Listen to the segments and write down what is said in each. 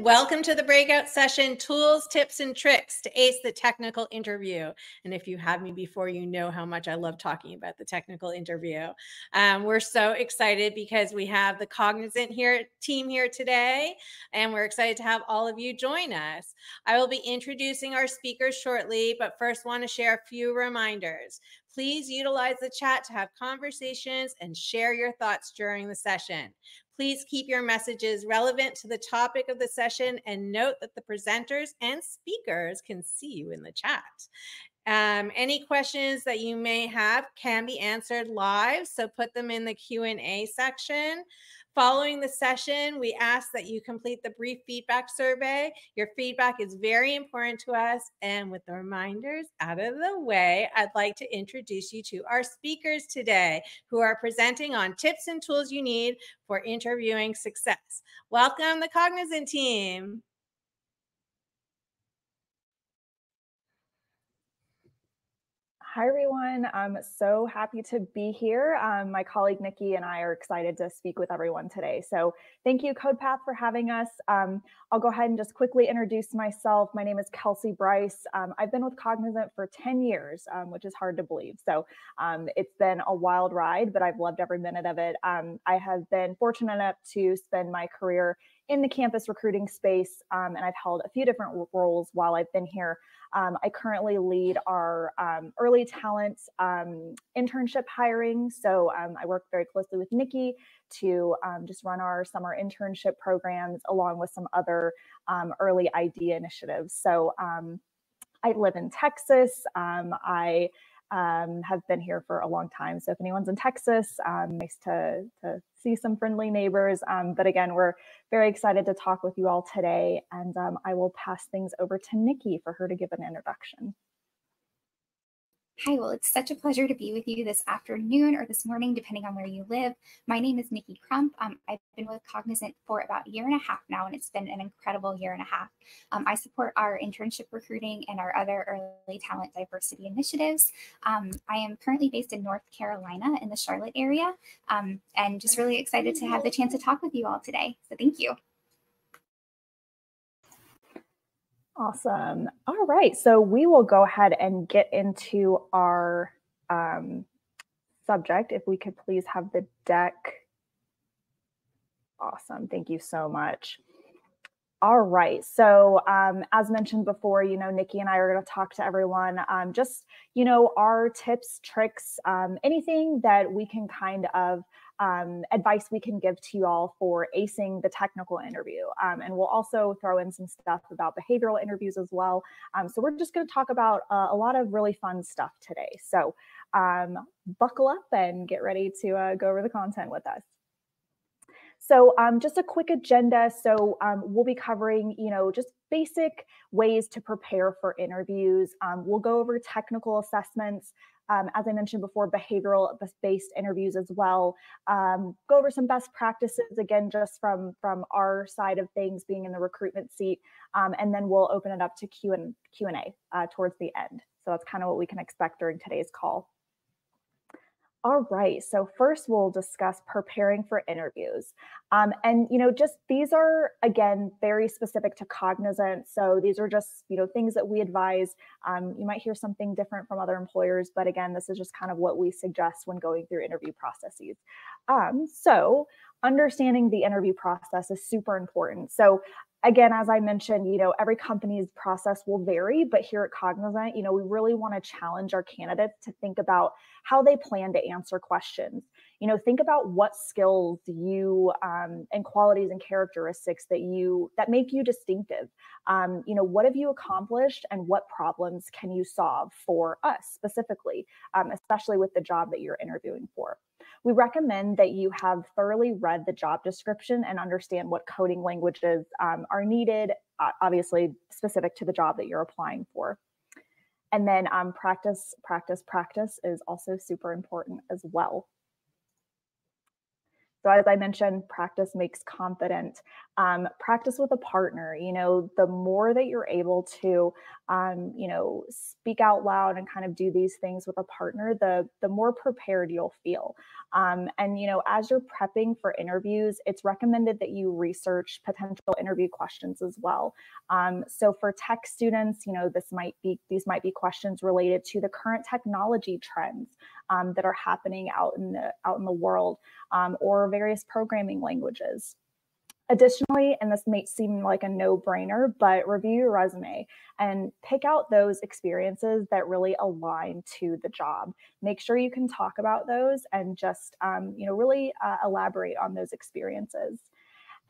Welcome to the breakout session Tools, Tips, and Tricks to Ace the Technical Interview. And if you have me before, you know how much I love talking about the technical interview. Um, we're so excited because we have the Cognizant here team here today, and we're excited to have all of you join us. I will be introducing our speakers shortly, but first, want to share a few reminders. Please utilize the chat to have conversations and share your thoughts during the session. Please keep your messages relevant to the topic of the session and note that the presenters and speakers can see you in the chat. Um, any questions that you may have can be answered live, so put them in the Q&A section. Following the session, we ask that you complete the brief feedback survey. Your feedback is very important to us. And with the reminders out of the way, I'd like to introduce you to our speakers today who are presenting on tips and tools you need for interviewing success. Welcome, the Cognizant team. Hi, everyone. I'm so happy to be here. Um, my colleague Nikki and I are excited to speak with everyone today. So thank you, CodePath, for having us. Um, I'll go ahead and just quickly introduce myself. My name is Kelsey Bryce. Um, I've been with Cognizant for 10 years, um, which is hard to believe. So um, it's been a wild ride, but I've loved every minute of it. Um, I have been fortunate enough to spend my career in the campus recruiting space, and I've held a few different roles while I've been here. Um, I currently lead our um, early talent um, internship hiring. So um, I work very closely with Nikki to um, just run our summer internship programs along with some other um, early ID initiatives. So I live in Texas. I um, have been here for a long time. So if anyone's in Texas, um, nice to, to see some friendly neighbors. Um, but again, we're very excited to talk with you all today. And um, I will pass things over to Nikki for her to give an introduction. Hi, well, it's such a pleasure to be with you this afternoon or this morning, depending on where you live. My name is Nikki Crump. Um, I've been with Cognizant for about a year and a half now, and it's been an incredible year and a half. Um, I support our internship recruiting and our other early talent diversity initiatives. Um, I am currently based in North Carolina in the Charlotte area, um, and just really excited to have the chance to talk with you all today. So thank you. Awesome. All right. So we will go ahead and get into our um, subject. If we could please have the deck. Awesome. Thank you so much. All right. So, um, as mentioned before, you know, Nikki and I are going to talk to everyone. Um, just, you know, our tips, tricks, um, anything that we can kind of um, advice we can give to you all for acing the technical interview. Um, and we'll also throw in some stuff about behavioral interviews as well. Um, so we're just going to talk about uh, a lot of really fun stuff today. So um, buckle up and get ready to uh, go over the content with us. So um, just a quick agenda. So um, we'll be covering, you know, just basic ways to prepare for interviews. Um, we'll go over technical assessments, um, as I mentioned before, behavioral based interviews as well. Um, go over some best practices again, just from from our side of things, being in the recruitment seat, um, and then we'll open it up to Q and Q and A uh, towards the end. So that's kind of what we can expect during today's call. All right. So first, we'll discuss preparing for interviews, um, and you know, just these are again very specific to Cognizant. So these are just you know things that we advise. Um, you might hear something different from other employers, but again, this is just kind of what we suggest when going through interview processes. Um, so understanding the interview process is super important. So again, as I mentioned, you know, every company's process will vary, but here at Cognizant, you know, we really want to challenge our candidates to think about how they plan to answer questions. You know, think about what skills you um, and qualities and characteristics that you that make you distinctive. Um, you know, what have you accomplished, and what problems can you solve for us specifically, um, especially with the job that you're interviewing for. We recommend that you have thoroughly read the job description and understand what coding languages um, are needed, obviously specific to the job that you're applying for. And then um, practice, practice, practice is also super important as well. So as I mentioned, practice makes confident. Um, practice with a partner. You know, the more that you're able to, um, you know, speak out loud and kind of do these things with a partner, the the more prepared you'll feel. Um, and you know, as you're prepping for interviews, it's recommended that you research potential interview questions as well. Um, so for tech students, you know, this might be these might be questions related to the current technology trends um, that are happening out in the out in the world um, or various programming languages. Additionally, and this may seem like a no brainer, but review your resume and pick out those experiences that really align to the job. Make sure you can talk about those and just, um, you know, really uh, elaborate on those experiences.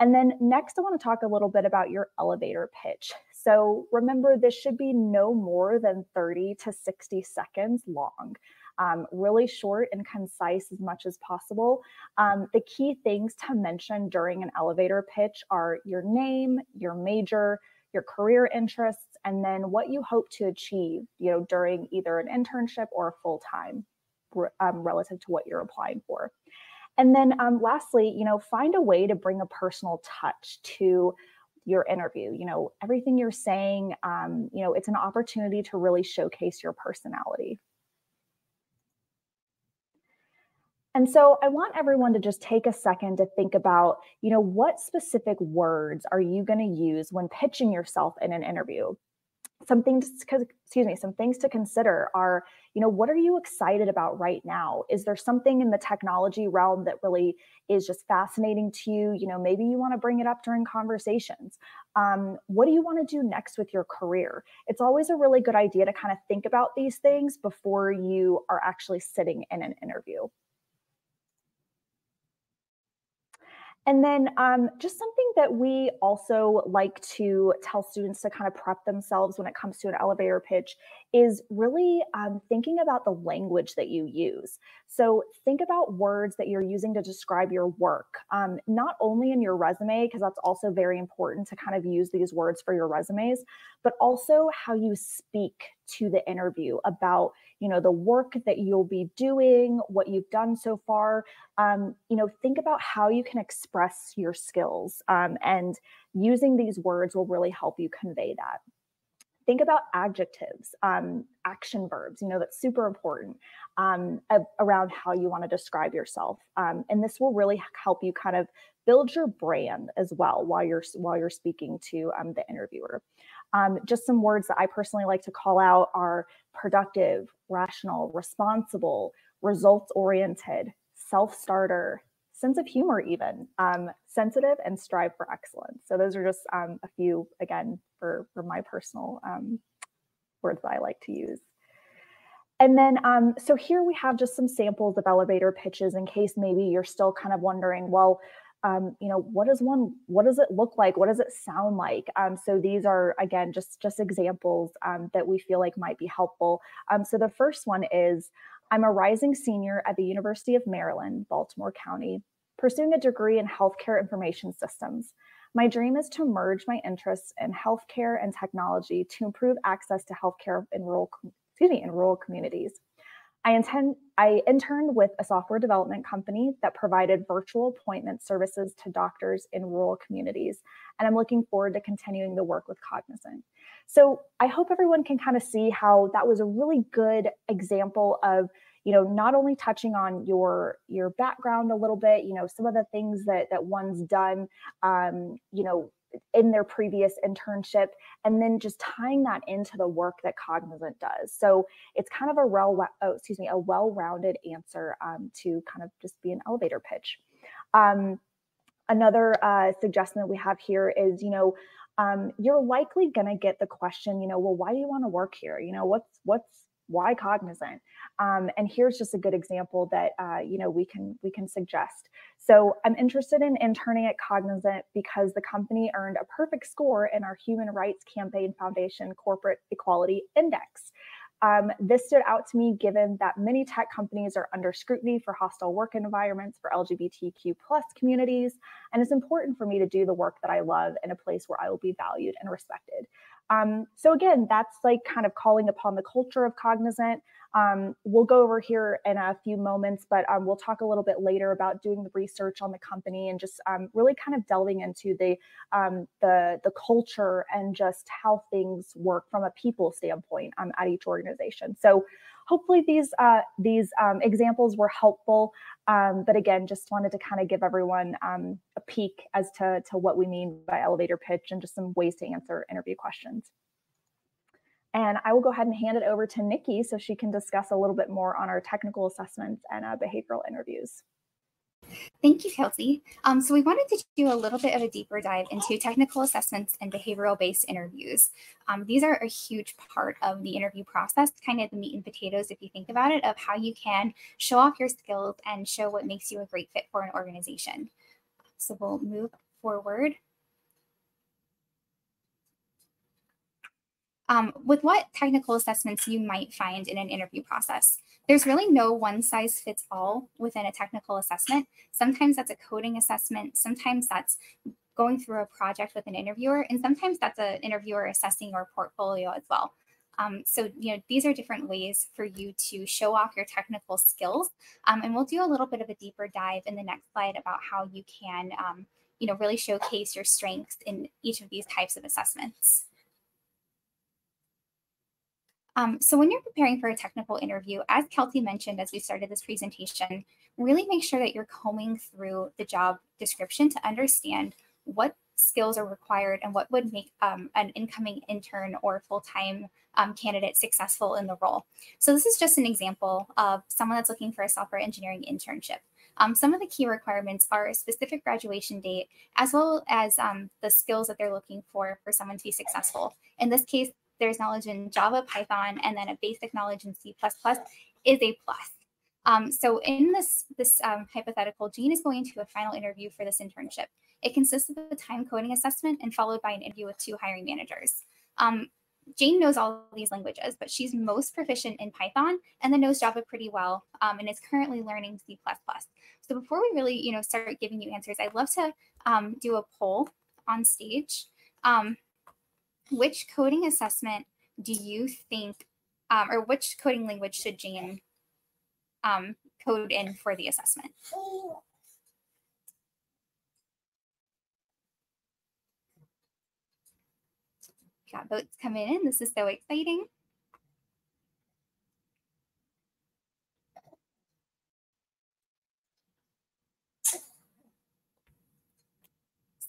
And then next, I want to talk a little bit about your elevator pitch. So remember, this should be no more than 30 to 60 seconds long um, really short and concise as much as possible. Um, the key things to mention during an elevator pitch are your name, your major, your career interests, and then what you hope to achieve, you know, during either an internship or full time um, relative to what you're applying for. And then um, lastly, you know, find a way to bring a personal touch to your interview. You know, everything you're saying, um, you know, it's an opportunity to really showcase your personality. And so I want everyone to just take a second to think about, you know, what specific words are you going to use when pitching yourself in an interview? Some things, excuse me, some things to consider are, you know, what are you excited about right now? Is there something in the technology realm that really is just fascinating to you? You know, maybe you want to bring it up during conversations. Um, what do you want to do next with your career? It's always a really good idea to kind of think about these things before you are actually sitting in an interview. And then um, just something that we also like to tell students to kind of prep themselves when it comes to an elevator pitch is really um, thinking about the language that you use. So think about words that you're using to describe your work, um, not only in your resume, because that's also very important to kind of use these words for your resumes, but also how you speak to the interview about you know the work that you'll be doing what you've done so far. Um, you know think about how you can express your skills um, and using these words will really help you convey that. Think about adjectives um, action verbs you know that's super important um, around how you want to describe yourself um, and this will really help you kind of build your brand as well while you're while you're speaking to um, the interviewer um, just some words that I personally like to call out are productive, rational, responsible, results oriented, self starter, sense of humor, even um, sensitive, and strive for excellence. So, those are just um, a few, again, for, for my personal um, words that I like to use. And then, um, so here we have just some samples of elevator pitches in case maybe you're still kind of wondering, well, um, you know what does one what does it look like? What does it sound like? Um, so these are again just just examples um, that we feel like might be helpful. Um, so the first one is i'm a rising senior at the university of maryland baltimore county pursuing a degree in healthcare information systems. My dream is to merge my interests in healthcare and technology to improve access to healthcare in rural excuse me in rural communities I intend I interned with a software development company that provided virtual appointment services to doctors in rural communities. And I'm looking forward to continuing the work with Cognizant. So I hope everyone can kind of see how that was a really good example of you know not only touching on your your background a little bit you know some of the things that that one's done um, you know in their previous internship and then just tying that into the work that cognizant does. So it's kind of a well oh, excuse me a well-rounded answer um, to kind of just be an elevator pitch. Um, another uh, suggestion that we have here is you know um, you're likely going to get the question you know well why do you want to work here? You know what's what's why cognizant? Um, and here's just a good example that uh, you know we can we can suggest. So i'm interested in interning at cognizant because the company earned a perfect score in our human rights campaign foundation corporate equality index. Um, this stood out to me given that many tech companies are under scrutiny for hostile work environments for LGBTQ plus communities, and it's important for me to do the work that I love in a place where I will be valued and respected. Um, so again, that's like kind of calling upon the culture of Cognizant. Um, we'll go over here in a few moments, but um, we'll talk a little bit later about doing the research on the company and just um, really kind of delving into the um, the the culture and just how things work from a people standpoint um, at each organization. So hopefully these uh, these um, examples were helpful. Um, but again, just wanted to kind of give everyone um, a peek as to, to what we mean by elevator pitch and just some ways to answer interview questions. And I will go ahead and hand it over to Nikki so she can discuss a little bit more on our technical assessments and uh, behavioral interviews. Thank you, Kelsey. Um, so we wanted to do a little bit of a deeper dive into technical assessments and behavioral-based interviews. Um, these are a huge part of the interview process, kind of the meat and potatoes, if you think about it, of how you can show off your skills and show what makes you a great fit for an organization. So we'll move forward. Um, with what technical assessments you might find in an interview process. There's really no one size fits all within a technical assessment. Sometimes that's a coding assessment, sometimes that's going through a project with an interviewer, and sometimes that's an interviewer assessing your portfolio as well. Um, so, you know, these are different ways for you to show off your technical skills. Um, and we'll do a little bit of a deeper dive in the next slide about how you can, um, you know, really showcase your strengths in each of these types of assessments. Um, so when you're preparing for a technical interview, as Kelsey mentioned as we started this presentation, really make sure that you're combing through the job description to understand what skills are required and what would make um, an incoming intern or full-time um, candidate successful in the role. So this is just an example of someone that's looking for a software engineering internship. Um, some of the key requirements are a specific graduation date, as well as um, the skills that they're looking for for someone to be successful. In this case, there's knowledge in Java, Python, and then a basic knowledge in C++ is a plus. Um, so in this, this um, hypothetical, Jean is going to a final interview for this internship. It consists of a time coding assessment and followed by an interview with two hiring managers. Um, Jane knows all these languages, but she's most proficient in Python and then knows Java pretty well um, and is currently learning C++. So before we really, you know, start giving you answers, I'd love to um, do a poll on stage. Um, which coding assessment do you think, um, or which coding language should Jane um, code in for the assessment? Got votes coming in. This is so exciting.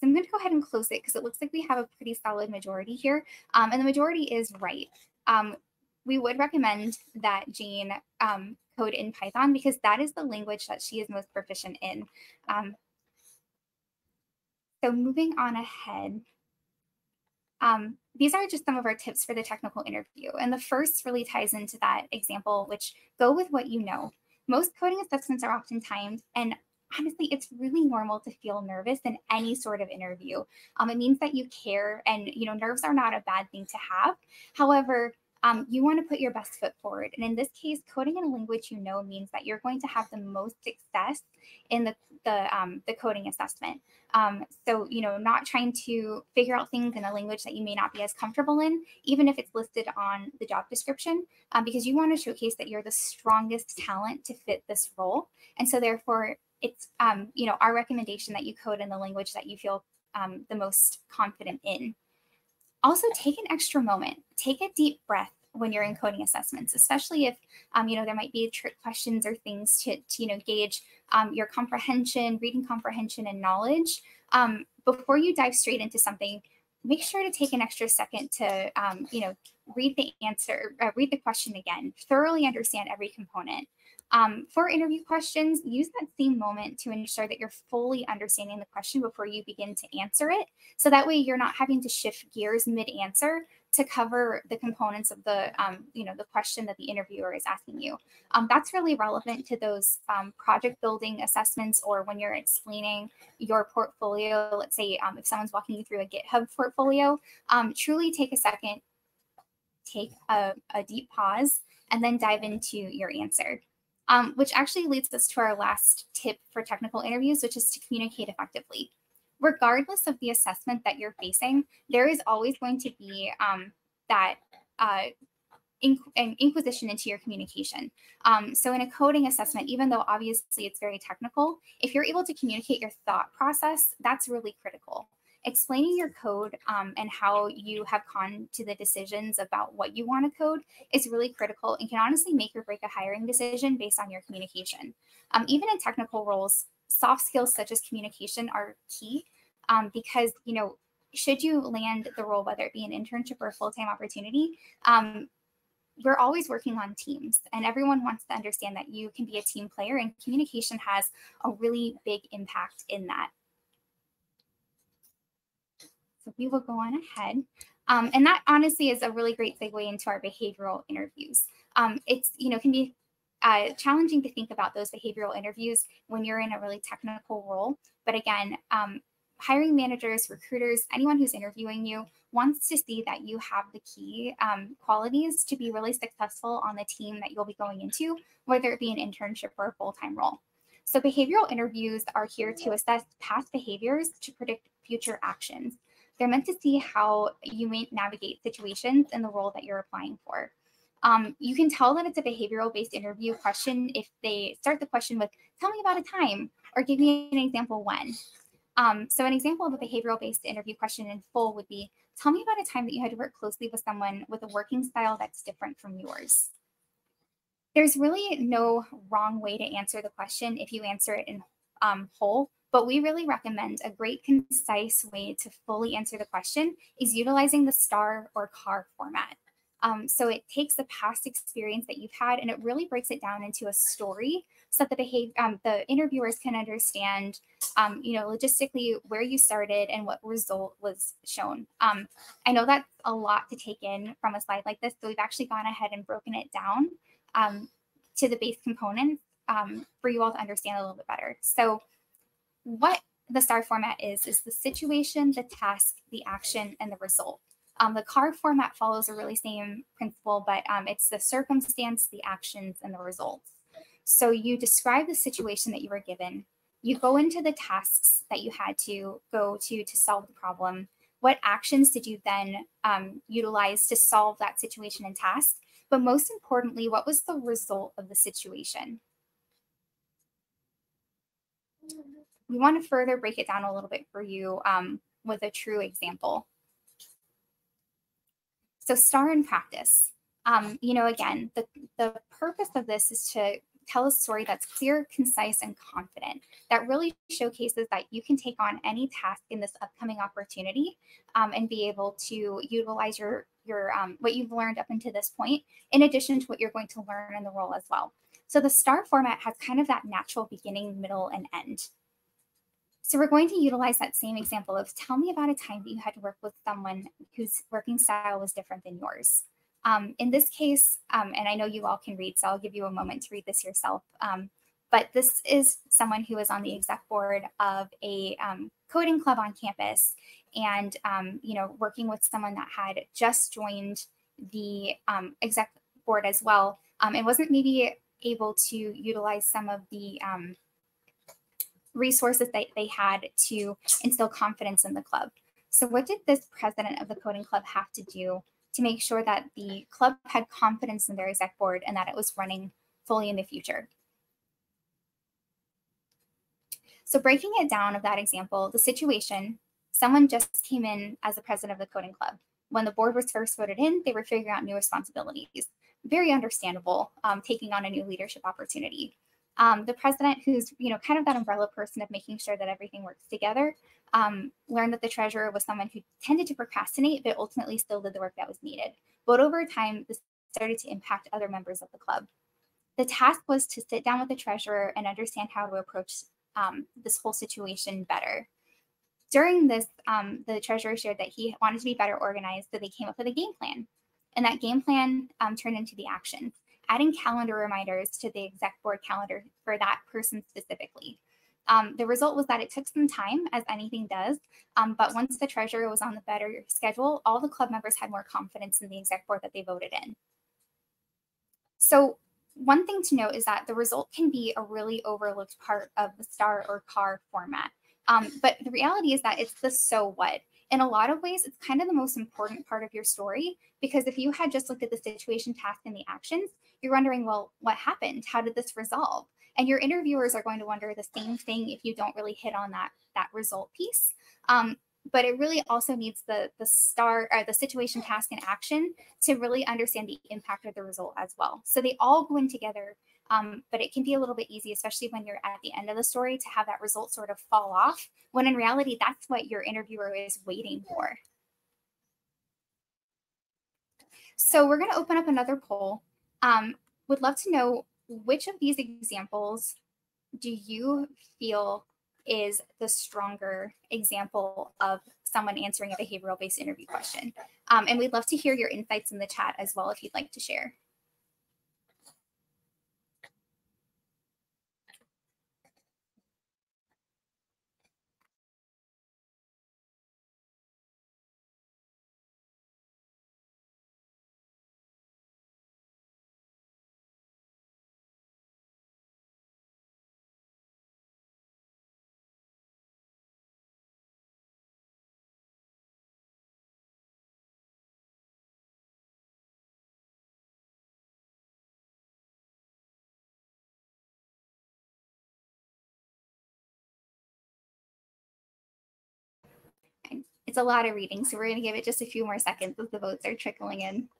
I'm going to go ahead and close it because it looks like we have a pretty solid majority here. Um, and the majority is right. Um, we would recommend that Jane um, code in Python because that is the language that she is most proficient in. Um, so moving on ahead, um, these are just some of our tips for the technical interview. And the first really ties into that example, which go with what you know. Most coding assessments are often timed, and honestly, it's really normal to feel nervous in any sort of interview. Um, it means that you care, and you know, nerves are not a bad thing to have. However, um, you want to put your best foot forward. And in this case, coding in a language you know means that you're going to have the most success in the the, um, the coding assessment. Um, so, you know, not trying to figure out things in a language that you may not be as comfortable in, even if it's listed on the job description, um, because you want to showcase that you're the strongest talent to fit this role. And so therefore, it's um, you know our recommendation that you code in the language that you feel um, the most confident in. Also, take an extra moment. Take a deep breath when you're encoding assessments, especially if um, you know there might be trick questions or things to, to you know gauge um, your comprehension, reading comprehension, and knowledge. Um, before you dive straight into something, make sure to take an extra second to um, you know read the answer, uh, read the question again, thoroughly understand every component. Um, for interview questions, use that same moment to ensure that you're fully understanding the question before you begin to answer it. So that way you're not having to shift gears mid-answer to cover the components of the, um, you know, the question that the interviewer is asking you. Um, that's really relevant to those um, project building assessments or when you're explaining your portfolio. Let's say um, if someone's walking you through a GitHub portfolio, um, truly take a second, take a, a deep pause, and then dive into your answer um, which actually leads us to our last tip for technical interviews, which is to communicate effectively. Regardless of the assessment that you're facing, there is always going to be um, that uh, an inquisition into your communication. Um, so in a coding assessment, even though obviously it's very technical, if you're able to communicate your thought process, that's really critical. Explaining your code um, and how you have gone to the decisions about what you want to code is really critical and can honestly make or break a hiring decision based on your communication. Um, even in technical roles, soft skills such as communication are key um, because, you know, should you land the role, whether it be an internship or a full-time opportunity, um, we're always working on teams and everyone wants to understand that you can be a team player and communication has a really big impact in that. So we will go on ahead. Um, and that honestly is a really great segue into our behavioral interviews. Um, it's, you know, can be uh, challenging to think about those behavioral interviews when you're in a really technical role. But again, um, hiring managers, recruiters, anyone who's interviewing you wants to see that you have the key um, qualities to be really successful on the team that you'll be going into, whether it be an internship or a full-time role. So behavioral interviews are here to assess past behaviors to predict future actions. They're meant to see how you may navigate situations in the role that you're applying for. Um, you can tell that it's a behavioral based interview question if they start the question with, tell me about a time or give me an example when. Um, so an example of a behavioral based interview question in full would be, tell me about a time that you had to work closely with someone with a working style that's different from yours. There's really no wrong way to answer the question if you answer it in um, whole, but we really recommend a great concise way to fully answer the question is utilizing the STAR or CAR format. Um, so it takes the past experience that you've had and it really breaks it down into a story so that the behavior, um, the interviewers can understand, um, you know, logistically where you started and what result was shown. Um, I know that's a lot to take in from a slide like this, so we've actually gone ahead and broken it down um, to the base components um, for you all to understand a little bit better. So what the STAR format is, is the situation, the task, the action, and the result. Um, the CAR format follows a really same principle, but um, it's the circumstance, the actions, and the results. So you describe the situation that you were given. You go into the tasks that you had to go to to solve the problem. What actions did you then um, utilize to solve that situation and task? But most importantly, what was the result of the situation? We want to further break it down a little bit for you um, with a true example. So star in practice. Um, you know, again, the, the purpose of this is to tell a story that's clear, concise, and confident that really showcases that you can take on any task in this upcoming opportunity um, and be able to utilize your your um, what you've learned up until this point, in addition to what you're going to learn in the role as well. So the STAR format has kind of that natural beginning, middle, and end. So we're going to utilize that same example of tell me about a time that you had to work with someone whose working style was different than yours. Um, in this case, um, and I know you all can read, so I'll give you a moment to read this yourself. Um, but this is someone who was on the exec board of a um, coding club on campus and, um, you know, working with someone that had just joined the um, exec board as well and wasn't maybe able to utilize some of the resources that they had to instill confidence in the club. So what did this president of the coding club have to do to make sure that the club had confidence in their exec board and that it was running fully in the future? So breaking it down of that example, the situation, someone just came in as the president of the coding club. When the board was first voted in, they were figuring out new responsibilities. Very understandable, um, taking on a new leadership opportunity um, the president, who's you know kind of that umbrella person of making sure that everything works together, um, learned that the treasurer was someone who tended to procrastinate, but ultimately still did the work that was needed. But over time, this started to impact other members of the club. The task was to sit down with the treasurer and understand how to approach um, this whole situation better. During this, um, the treasurer shared that he wanted to be better organized, so they came up with a game plan. And that game plan um, turned into the actions adding calendar reminders to the exec board calendar for that person specifically. Um, the result was that it took some time, as anything does, um, but once the treasurer was on the better schedule, all the club members had more confidence in the exec board that they voted in. So one thing to note is that the result can be a really overlooked part of the STAR or CAR format. Um, but the reality is that it's the so what. in a lot of ways, it's kind of the most important part of your story because if you had just looked at the situation, task, and the actions, you're wondering, well, what happened? How did this resolve? And your interviewers are going to wonder the same thing if you don't really hit on that that result piece. Um, but it really also needs the the star or the situation, task, and action to really understand the impact of the result as well. So they all go in together um, but it can be a little bit easy, especially when you're at the end of the story, to have that result sort of fall off, when in reality, that's what your interviewer is waiting for. So we're going to open up another poll. Um, would love to know which of these examples do you feel is the stronger example of someone answering a behavioral based interview question? Um, and we'd love to hear your insights in the chat as well if you'd like to share. It's a lot of reading, so we're going to give it just a few more seconds as the votes are trickling in.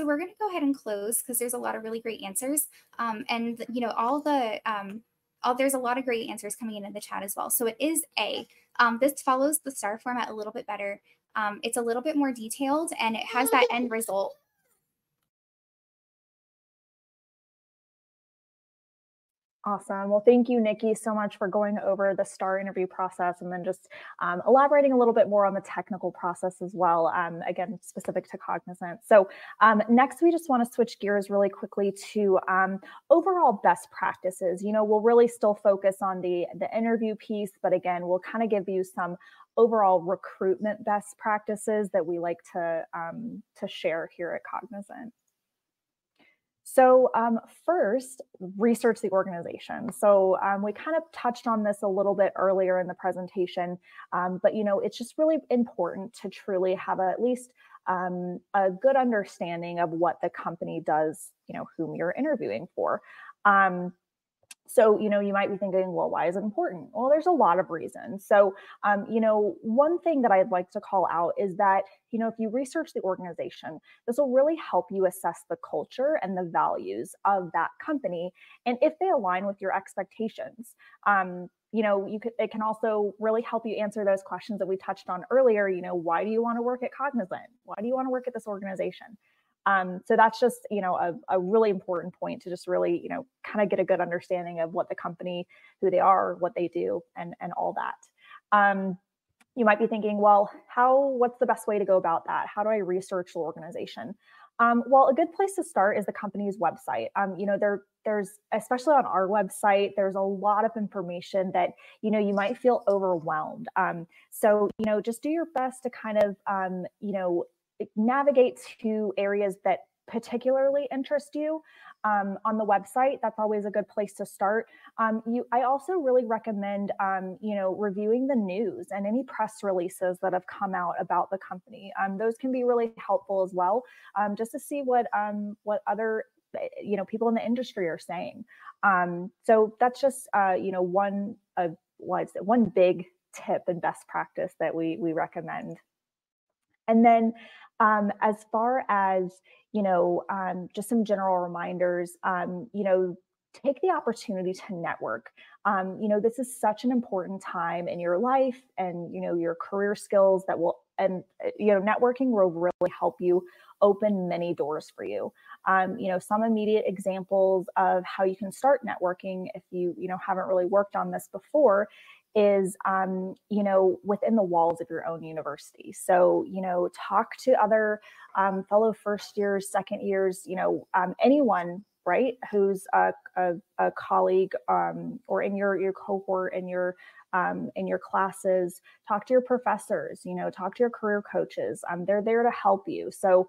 So we're going to go ahead and close because there's a lot of really great answers. Um, and, you know, all the, um, all, there's a lot of great answers coming in in the chat as well. So it is A. Um, this follows the STAR format a little bit better. Um, it's a little bit more detailed and it has that end result Awesome. Well, thank you, Nikki, so much for going over the STAR interview process and then just um, elaborating a little bit more on the technical process as well, um, again, specific to Cognizant. So um, next, we just want to switch gears really quickly to um, overall best practices. You know, we'll really still focus on the, the interview piece, but again, we'll kind of give you some overall recruitment best practices that we like to, um, to share here at Cognizant. So um, first, research the organization. So um, we kind of touched on this a little bit earlier in the presentation, um, but you know it's just really important to truly have a, at least um, a good understanding of what the company does, you know, whom you're interviewing for. Um, so, you know, you might be thinking, well, why is it important? Well, there's a lot of reasons. So, um, you know, one thing that I'd like to call out is that, you know, if you research the organization, this will really help you assess the culture and the values of that company and if they align with your expectations. Um, you know, you could, it can also really help you answer those questions that we touched on earlier. You know, why do you want to work at Cognizant? Why do you want to work at this organization? Um, so that's just, you know, a, a, really important point to just really, you know, kind of get a good understanding of what the company, who they are, what they do, and and all that. Um, you might be thinking, well, how? What's the best way to go about that? How do I research the organization? Um, well, a good place to start is the company's website. Um, you know, there there's especially on our website, there's a lot of information that you know you might feel overwhelmed. Um, so you know, just do your best to kind of um, you know navigate to areas that particularly interest you um, on the website. That's always a good place to start. Um, you, I also really recommend, um, you know, reviewing the news and any press releases that have come out about the company. Um, those can be really helpful as well, um, just to see what um, what other eh, you know people in the industry are saying. so that's just uh, you know one uh, what's one big tip and best practice that we we recommend. And then um, as far as, you know, um, just some general reminders, um, you know, take the opportunity to network. Um, you know, this is such an important time in your life and, you know, your career skills that will and uh, you know networking will really help you open many doors for you um, you know some immediate examples of how you can start networking if you you know haven't really worked on this before is um, you know within the walls of your own university. So you know talk to other um, fellow first years second years you know um, anyone right who's a, a, a colleague um, or in your your cohort in your um, in your classes. Talk to your professors you know talk to your career coaches. Um, they're there to help you. So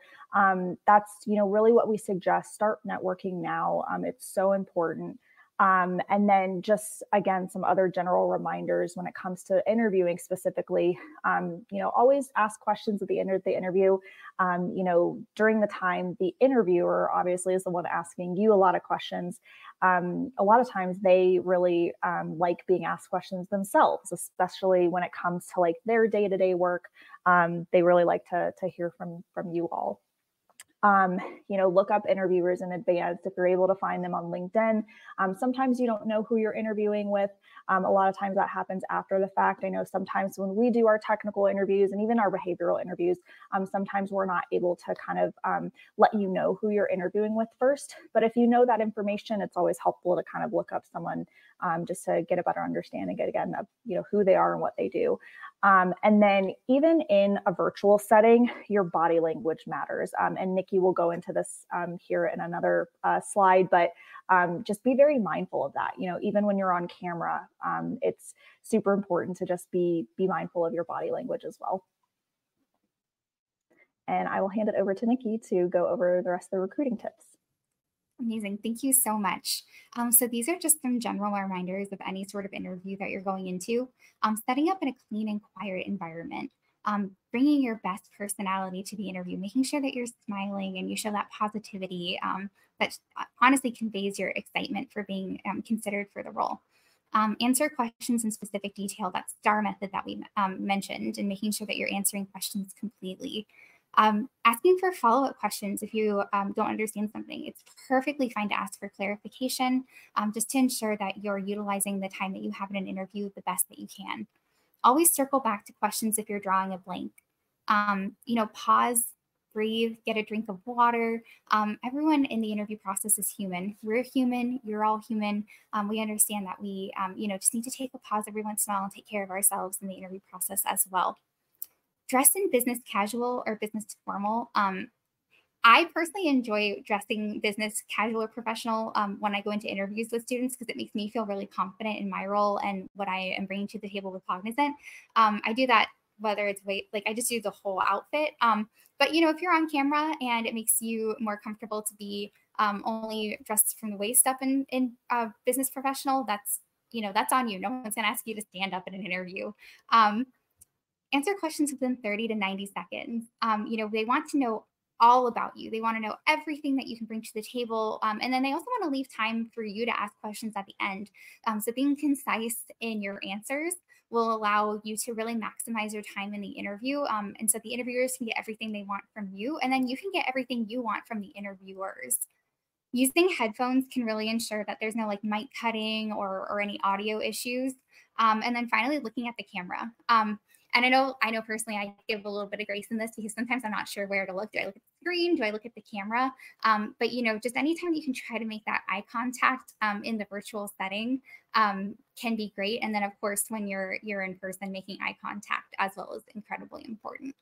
that's you know really what we suggest. Start networking now. It's so important um, and then just again, some other general reminders when it comes to interviewing specifically. Um, you know, always ask questions at the end of the interview. Um, you know, during the time the interviewer obviously is the one asking you a lot of questions. Um, a lot of times they really um, like being asked questions themselves, especially when it comes to like their day-to-day work. Um, they really like to to hear from from you all um, you know, look up interviewers in advance if you're able to find them on LinkedIn. Um, sometimes you don't know who you're interviewing with. Um, a lot of times that happens after the fact. I know sometimes when we do our technical interviews and even our behavioral interviews, um, sometimes we're not able to kind of um, let you know who you're interviewing with first. But if you know that information, it's always helpful to kind of look up someone um, just to get a better understanding again of you know who they are and what they do. Um, and then even in a virtual setting, your body language matters. Um, and Nikki will go into this um, here in another uh, slide, but um, just be very mindful of that. You know, even when you're on camera, um, it's super important to just be be mindful of your body language as well. And I will hand it over to Nikki to go over the rest of the recruiting tips. Amazing. Thank you so much. Um, so these are just some general reminders of any sort of interview that you're going into. Um, setting up in a clean and quiet environment. Um, bringing your best personality to the interview, making sure that you're smiling and you show that positivity um, that honestly conveys your excitement for being um, considered for the role. Um, answer questions in specific detail, that STAR method that we mentioned, and making sure that you're answering questions completely. Um, asking for follow up questions if you um, don't understand something. It's perfectly fine to ask for clarification um, just to ensure that you're utilizing the time that you have in an interview the best that you can. Always circle back to questions if you're drawing a blank. Um, you know, pause, breathe, get a drink of water. Um, everyone in the interview process is human. We're human. You're all human. Um, we understand that we, you know, just need to take a pause every once in a while and take care of ourselves in the interview process as well dress in business casual or business formal. Um, I personally enjoy dressing business casual or professional um, when I go into interviews with students because it makes me feel really confident in my role and what I am bringing to the table with Cognizant. Um, I do that whether it's weight, like I just do the whole outfit. Um, but you know, if you're on camera and it makes you more comfortable to be um, only dressed from the waist up in in uh, business professional, that's you know that's on you. No one's gonna ask you to stand up in an interview. Um, answer questions within 30 to 90 seconds. Um, you know, they want to know all about you. They want to know everything that you can bring to the table. Um, and then they also want to leave time for you to ask questions at the end. Um, so being concise in your answers will allow you to really maximize your time in the interview. Um, and so the interviewers can get everything they want from you, and then you can get everything you want from the interviewers. Using headphones can really ensure that there's no like mic cutting or, or any audio issues. Um, and then finally, looking at the camera. And I know, I know personally, I give a little bit of grace in this because sometimes I'm not sure where to look. Do I look at the screen? Do I look at the camera? Um, but you know, just anytime you can try to make that eye contact um, in the virtual setting um, can be great. And then of course, when you're you're in person, making eye contact as well is incredibly important.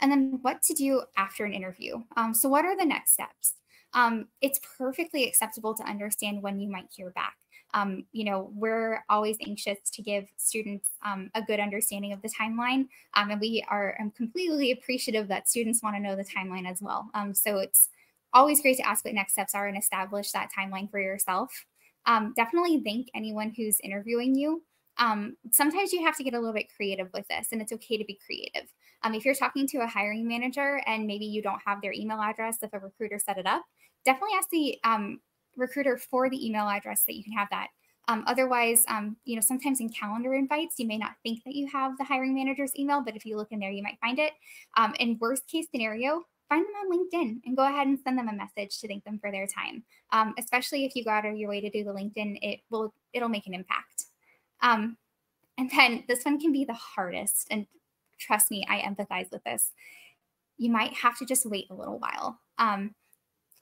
And then what to do after an interview. Um, so what are the next steps? Um, it's perfectly acceptable to understand when you might hear back um, you know, we're always anxious to give students um, a good understanding of the timeline. Um, and we are I'm completely appreciative that students want to know the timeline as well. Um, so it's always great to ask what next steps are and establish that timeline for yourself. Um, definitely thank anyone who's interviewing you. Um, sometimes you have to get a little bit creative with this, and it's okay to be creative. Um, if you're talking to a hiring manager and maybe you don't have their email address, if a recruiter set it up, definitely ask the um, recruiter for the email address that you can have that. Um, otherwise, um, you know, sometimes in calendar invites, you may not think that you have the hiring manager's email, but if you look in there, you might find it. Um, in worst case scenario, find them on LinkedIn and go ahead and send them a message to thank them for their time. Um, especially if you go out of your way to do the LinkedIn, it will it'll make an impact. Um, and then this one can be the hardest. And trust me, I empathize with this. You might have to just wait a little while. Um,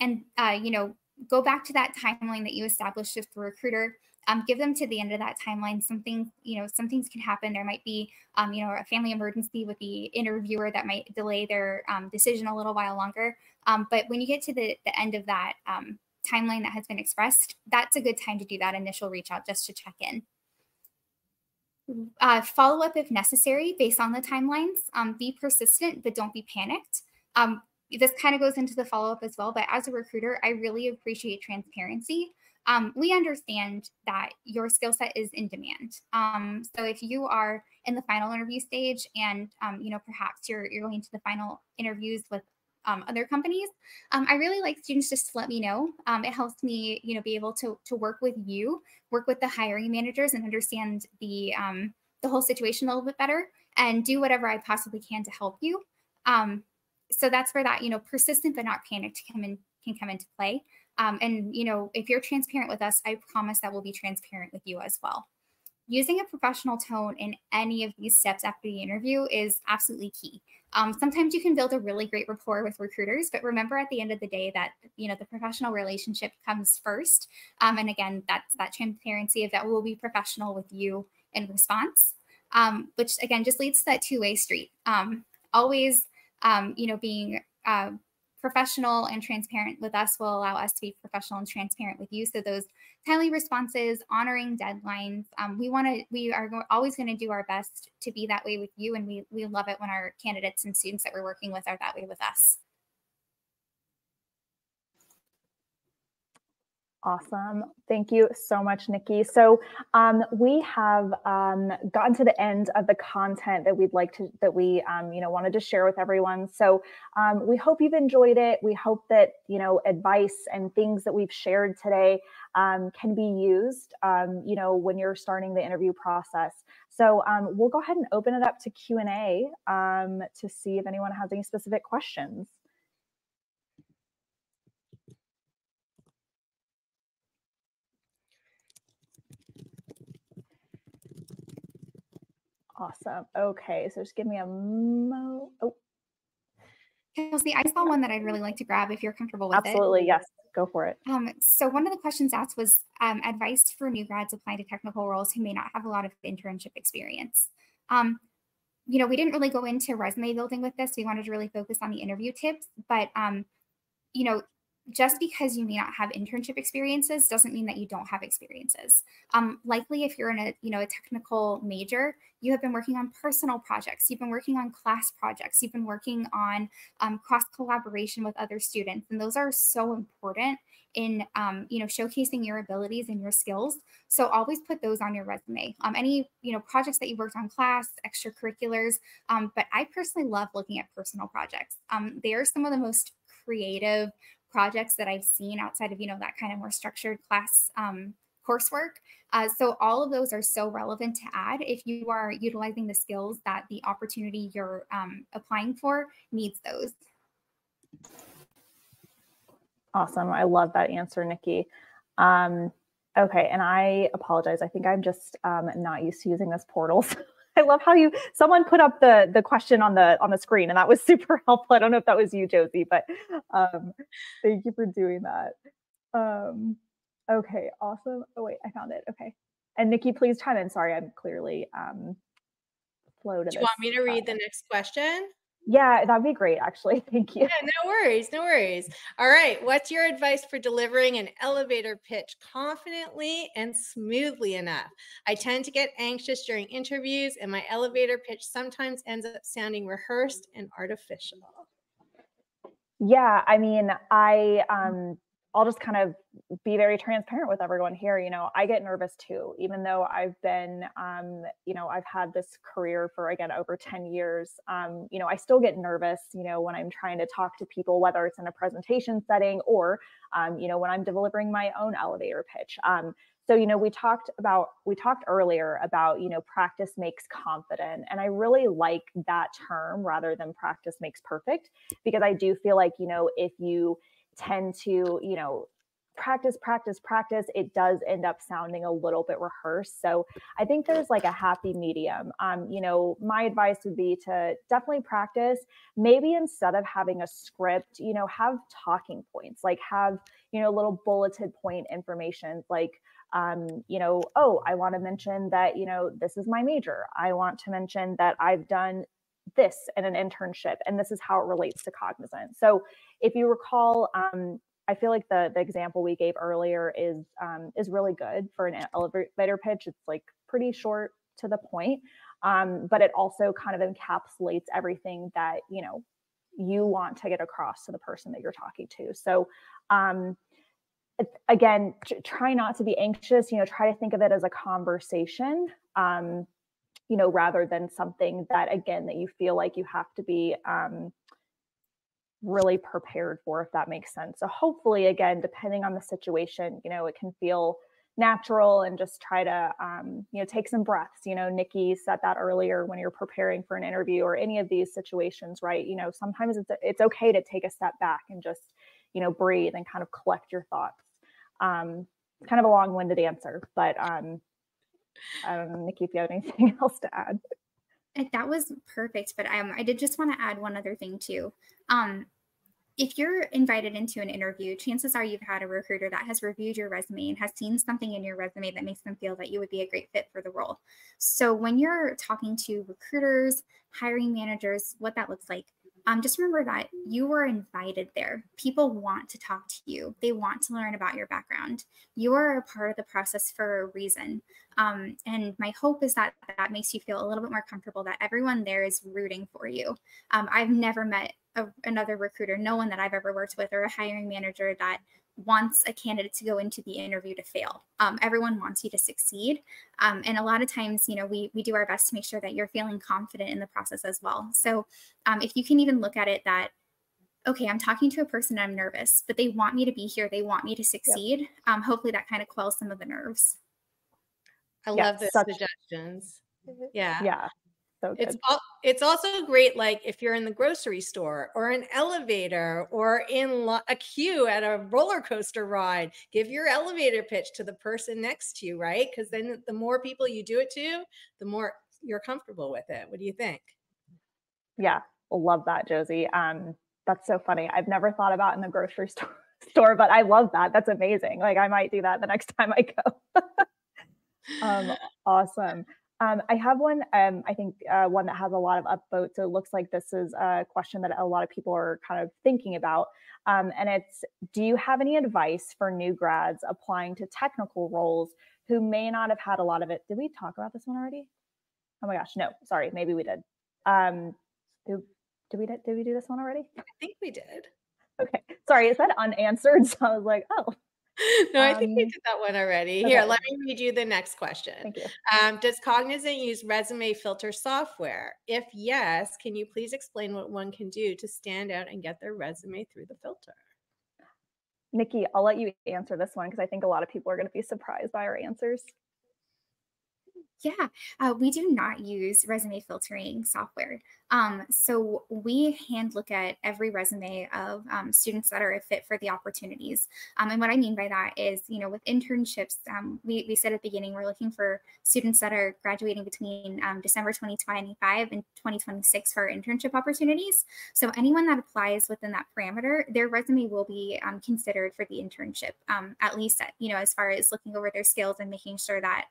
and, uh, you know, go back to that timeline that you established with the recruiter. Um, give them to the end of that timeline. Something, you know, some things can happen. There might be, um, you know, a family emergency with the interviewer that might delay their um, decision a little while longer. Um, but when you get to the, the end of that um, timeline that has been expressed, that's a good time to do that initial reach out just to check in. Uh, follow up if necessary based on the timelines. Um, be persistent, but don't be panicked. This kind of goes into the follow up as well. But as a recruiter, I really appreciate transparency. Um, we understand that your skill set is in demand. Um, so if you are in the final interview stage and um, you know perhaps you're you're going to the final interviews with um, other companies, um, I really like students just to let me know. Um, it helps me you know be able to to work with you, work with the hiring managers, and understand the the whole situation a little bit better, and do whatever I possibly can to help you. So that's where that you know persistent but not panicked come in can come into play. Um, and you know, if you're transparent with us, I promise that we'll be transparent with you as well. Using a professional tone in any of these steps after the interview is absolutely key. Um, sometimes you can build a really great rapport with recruiters, but remember at the end of the day that you know the professional relationship comes first. Um, and again, that's that transparency of that we'll be professional with you in response, um, which again just leads to that two-way street. Um, always, um, you know, being uh, professional and transparent with us will allow us to be professional and transparent with you. So those timely responses, honoring deadlines, um, we want to, we are always going to do our best to be that way with you. And we, we love it when our candidates and students that we're working with are that way with us. Awesome. Thank you so much, Nikki. So um, we have um, gotten to the end of the content that we'd like to, that we, um, you know, wanted to share with everyone. So um, we hope you've enjoyed it. We hope that, you know, advice and things that we've shared today um, can be used, um, you know, when you're starting the interview process. So we'll go ahead and open it up to Q&A to see if anyone has any specific questions. Awesome. Okay, so just give me a mo. Oh. Kelsey, I saw one that I'd really like to grab if you're comfortable with Absolutely, it. yes. Go for it. Um, so one of the questions asked was um, advice for new grads applying to technical roles who may not have a lot of internship experience. Um, you know, we didn't really go into resume building with this. We wanted to really focus on the interview tips, but um, you know, just because you may not have internship experiences doesn't mean that you don't have experiences. Um, likely, if you're in a you know a technical major, you have been working on personal projects, you've been working on class projects, you've been working on um, cross collaboration with other students, and those are so important in um, you know showcasing your abilities and your skills. So always put those on your resume. Um, any you know projects that you worked on class, extracurriculars. Um, but I personally love looking at personal projects. Um, they are some of the most creative projects that I've seen outside of, you know, that kind of more structured class um, coursework. Uh, so all of those are so relevant to add if you are utilizing the skills that the opportunity you're um, applying for needs those. Awesome. I love that answer, Nikki. Um, okay, and I apologize. I think I'm just um, not used to using this portal. I love how you someone put up the the question on the on the screen, and that was super helpful. I don't know if that was you, Josie, but um, thank you for doing that. Um, okay, awesome. Oh wait, I found it. Okay, and Nikki, please chime in. Sorry, I'm clearly um, slow to. Do you want me to read the next question? Yeah, that'd be great, actually. Thank you. Yeah, no worries. No worries. All right. What's your advice for delivering an elevator pitch confidently and smoothly enough? I tend to get anxious during interviews, and my elevator pitch sometimes ends up sounding rehearsed and artificial. Yeah, I mean, I um I'll just kind of be very transparent with everyone here. You know, I get nervous too, even though I've been, um, you know, I've had this career for again over 10 years. Um, you know, I still get nervous, you know, when I'm trying to talk to people, whether it's in a presentation setting or, um, you know, when I'm delivering my own elevator pitch. Um, so, you know, we talked about, we talked earlier about, you know, practice makes confident. And I really like that term rather than practice makes perfect, because I do feel like, you know, if you, tend to, you know, practice, practice, practice, it does end up sounding a little bit rehearsed. So I think there's like a happy medium. Um, you know, my advice would be to definitely practice. Maybe instead of having a script, you know, have talking points, like have, you know, little bulleted point information like, um, you know, oh, I want to mention that, you know, this is my major. I want to mention that I've done this in an internship and this is how it relates to cognizant. So if you recall, um, I feel like the the example we gave earlier is um, is really good for an elevator pitch. It's like pretty short to the point, um, but it also kind of encapsulates everything that you know you want to get across to the person that you're talking to. So um, again, try not to be anxious. You know, try to think of it as a conversation. Um, you know, rather than something that again that you feel like you have to be um, really prepared for, if that makes sense. So hopefully, again, depending on the situation, you know, it can feel natural and just try to um, you know take some breaths. You know nikki said that earlier when you're preparing for an interview or any of these situations right? You know sometimes it's it's okay to take a step back and just you know breathe and kind of collect your thoughts. Um kind of a long-winded answer but um know nikki if you have anything else to add. That was perfect but um, i did just want to add one other thing too. Um if you're invited into an interview, chances are you've had a recruiter that has reviewed your resume and has seen something in your resume that makes them feel that you would be a great fit for the role. So when you're talking to recruiters, hiring managers, what that looks like, um, just remember that you were invited there. People want to talk to you, they want to learn about your background. You are a part of the process for a reason. Um, and my hope is that that makes you feel a little bit more comfortable that everyone there is rooting for you. Um, I've never met a, another recruiter, no one that I've ever worked with, or a hiring manager that wants a candidate to go into the interview to fail. Um, everyone wants you to succeed. Um, and a lot of times, you know, we, we do our best to make sure that you're feeling confident in the process as well. So um, if you can even look at it that, okay, I'm talking to a person I'm nervous, but they want me to be here. They want me to succeed. Yep. Um, hopefully that kind of quells some of the nerves. I love the suggestions. Yeah. Yeah so good. It's all, it's also great like if you're in the grocery store or an elevator or in lo- a queue at a roller coaster ride, give your elevator pitch to the person next to you, right? Cuz then the more people you do it to, the more you're comfortable with it. What do you think? Yeah, love that, Josie. Um that's so funny. I've never thought about in the grocery store store, but I love that. That's amazing. Like I might do that the next time I go. um awesome. Um, I have one, um, I think uh, one that has a lot of upvotes. So it looks like this is a question that a lot of people are kind of thinking about. Um, and it's Do you have any advice for new grads applying to technical roles who may not have had a lot of it? Did we talk about this one already? Oh my gosh, no, sorry, maybe we did. Um, did, did we did we do this one already? I think we did. Okay, sorry, it said unanswered, so I was like, oh, no, I think we um, did that one already. Here, let me read you the next question. Thank you. Um, does Cognizant use resume filter software? If yes, can you please explain what one can do to stand out and get their resume through the filter? Nikki, I'll let you answer this one because I think a lot of people are going to be surprised by our answers. Yeah, uh, we do not use resume filtering software. Um, so we hand look at every resume of um, students that are a fit for the opportunities. Um, and what I mean by that is, you know, with internships, um, we, we said at the beginning, we're looking for students that are graduating between um, December 2025 and 2026 for internship opportunities. So anyone that applies within that parameter, their resume will be um, considered for the internship, at least, at, you know, as far as looking over their skills and making sure that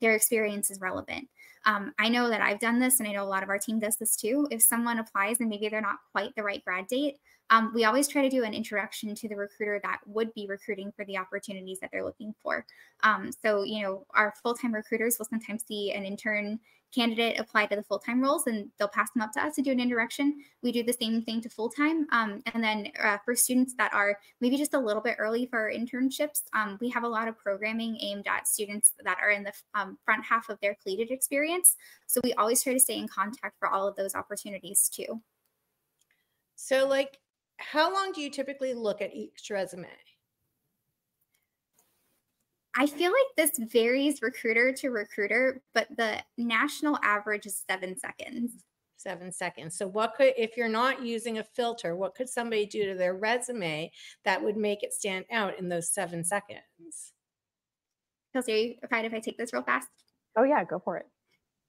their experience is relevant. Um, I know that I've done this, and I know a lot of our team does this too. If someone applies and maybe they're not quite the right grad date, um, we always try to do an introduction to the recruiter that would be recruiting for the opportunities that they're looking for. Um, so, you know, our full time recruiters will sometimes see an intern candidate apply to the full-time roles and they'll pass them up to us to do an indirection. We do the same thing to full-time. Um, and then uh, for students that are maybe just a little bit early for our internships, um, we have a lot of programming aimed at students that are in the um, front half of their collegiate experience. So we always try to stay in contact for all of those opportunities too. So like, how long do you typically look at each resume? I feel like this varies recruiter to recruiter, but the national average is seven seconds. Seven seconds. So, what could, if you're not using a filter, what could somebody do to their resume that would make it stand out in those seven seconds? Kelsey, are you fine if I take this real fast? Oh, yeah, go for it.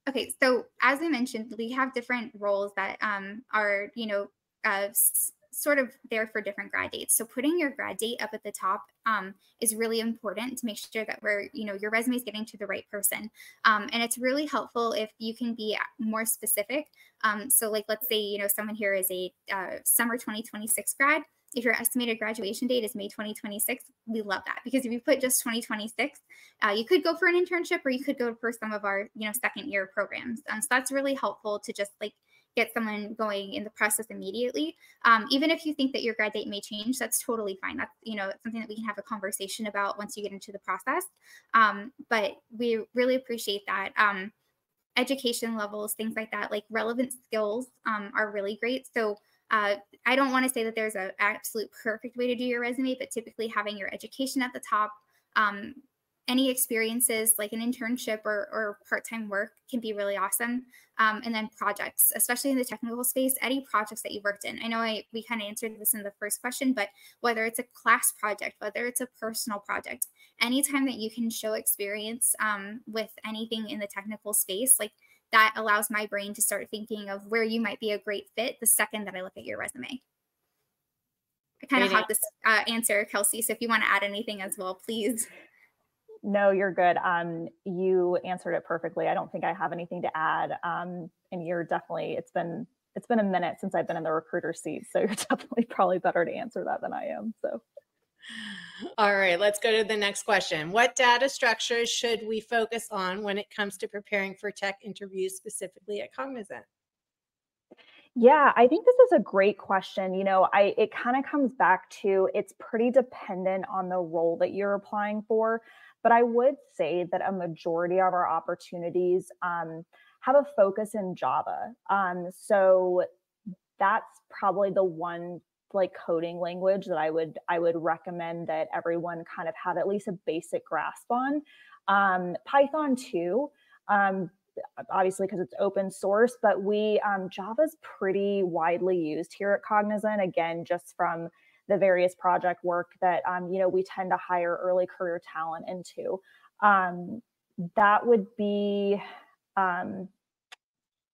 Okay, so as I mentioned, we have different roles that um, are, you know, uh, sort of there for different grad dates. So putting your grad date up at the top um, is really important to make sure that we're, you know, your resume is getting to the right person. Um, and it's really helpful if you can be more specific. Um, so like, let's say, you know, someone here is a uh, summer 2026 grad. If your estimated graduation date is May 2026, we love that because if you put just 2026, uh, you could go for an internship or you could go for some of our, you know, second year programs. Um, so that's really helpful to just like get someone going in the process immediately. Um, even if you think that your grad date may change, that's totally fine. That's you know something that we can have a conversation about once you get into the process. Um, but we really appreciate that. Um, education levels, things like that, like relevant skills um, are really great. So uh, I don't want to say that there's an absolute perfect way to do your resume, but typically having your education at the top, um, any experiences like an internship or, or part-time work can be really awesome um, and then projects especially in the technical space any projects that you worked in i know I, we kind of answered this in the first question but whether it's a class project whether it's a personal project anytime that you can show experience um, with anything in the technical space like that allows my brain to start thinking of where you might be a great fit the second that i look at your resume I kind of have this uh, answer, Kelsey. So if you want to add anything as well, please. No, you're good. Um, you answered it perfectly. I don't think I have anything to add. Um, and you're definitely it's been it's been a minute since I've been in the recruiter seat, so you're definitely probably better to answer that than I am. So. All right, let's go to the next question. What data structures should we focus on when it comes to preparing for tech interviews specifically at Cognizant? Yeah, I think this is a great question. You know, I it kind of comes back to it's pretty dependent on the role that you're applying for. But I would say that a majority of our opportunities um, have a focus in Java. Um, so that's probably the one like coding language that I would I would recommend that everyone kind of have at least a basic grasp on. Um, Python too, um, obviously because it's open source, but we um, Java's pretty widely used here at Cognizant. Again, just from the various project work that um, you know we tend to hire early career talent into. Um, that would be um,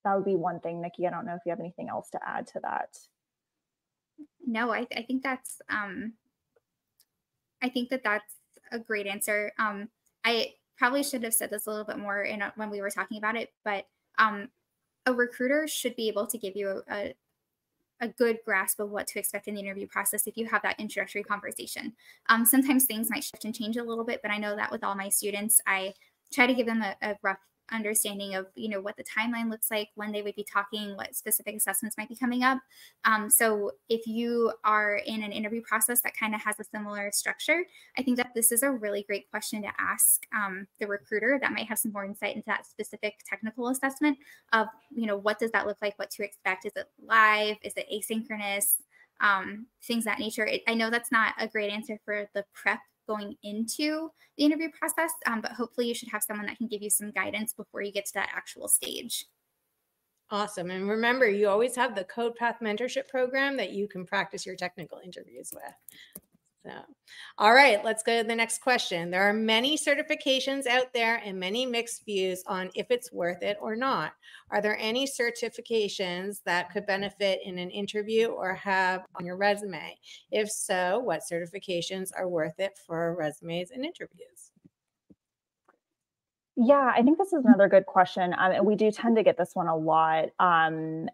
that would be one thing, Nikki. I don't know if you have anything else to add to that. No, I, I think that's um, I think that that's a great answer. Um, I probably should have said this a little bit more in when we were talking about it, but um, a recruiter should be able to give you a, a, a good grasp of what to expect in the interview process if you have that introductory conversation. Um, sometimes things might shift and change a little bit, but I know that with all my students, I try to give them a, a rough understanding of you know what the timeline looks like when they would be talking what specific assessments might be coming up. Um, so if you are in an interview process that kind of has a similar structure i think that this is a really great question to ask um, the recruiter that might have some more insight into that specific technical assessment of you know what does that look like? What to expect? Is it live? Is it asynchronous? Um, things that nature. It, i know that's not a great answer for the prep going into the interview process, um, but hopefully you should have someone that can give you some guidance before you get to that actual stage. Awesome. And remember, you always have the CodePath Mentorship Program that you can practice your technical interviews with. So, all right, let's go to the next question. There are many certifications out there and many mixed views on if it's worth it or not. Are there any certifications that could benefit in an interview or have on your resume? If so, what certifications are worth it for resumes and interviews? Yeah, I think this is another good question. Um, we do tend to get this one a lot. Um,